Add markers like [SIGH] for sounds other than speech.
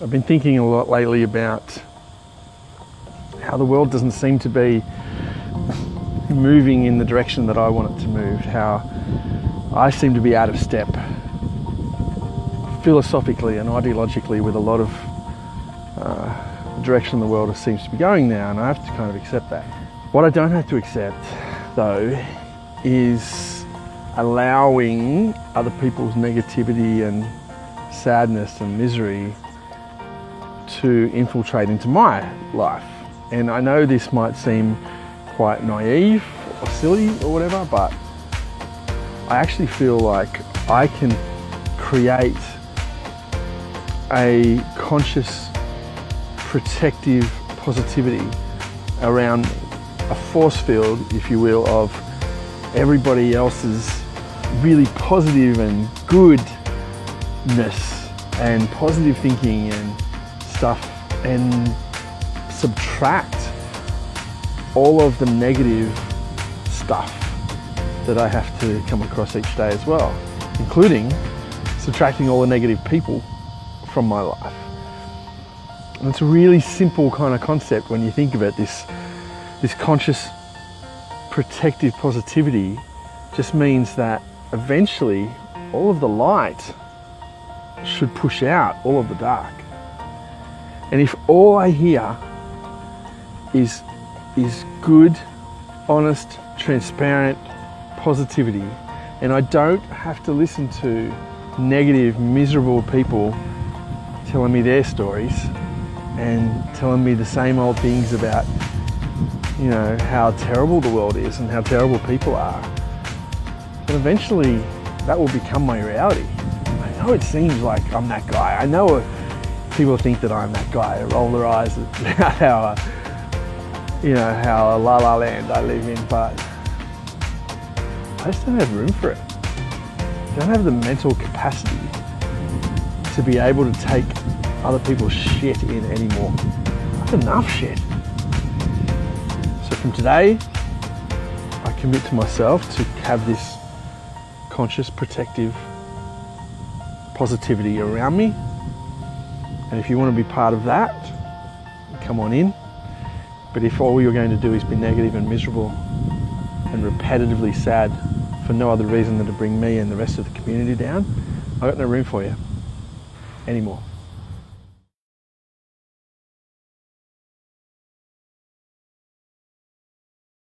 I've been thinking a lot lately about how the world doesn't seem to be moving in the direction that I want it to move, how I seem to be out of step philosophically and ideologically with a lot of uh, the direction the world seems to be going now, and I have to kind of accept that. What I don't have to accept, though, is allowing other people's negativity and sadness and misery to infiltrate into my life. And I know this might seem quite naive or silly or whatever, but I actually feel like I can create a conscious, protective positivity around a force field, if you will, of everybody else's really positive and goodness and positive thinking and stuff and subtract all of the negative stuff that I have to come across each day as well, including subtracting all the negative people from my life. And it's a really simple kind of concept when you think it. This, this conscious protective positivity just means that eventually all of the light should push out all of the dark. And if all I hear is, is good, honest, transparent positivity, and I don't have to listen to negative, miserable people telling me their stories and telling me the same old things about, you know, how terrible the world is and how terrible people are. But eventually that will become my reality. I know it seems like I'm that guy. I know people think that I'm that guy, roll their eyes [LAUGHS] at how, you know, how la la land I live in, but I just don't have room for it. I don't have the mental capacity to be able to take other people's shit in anymore. I've enough shit. So from today, I commit to myself to have this conscious, protective positivity around me. And if you want to be part of that, come on in. But if all you're going to do is be negative and miserable and repetitively sad for no other reason than to bring me and the rest of the community down, I've got no room for you anymore.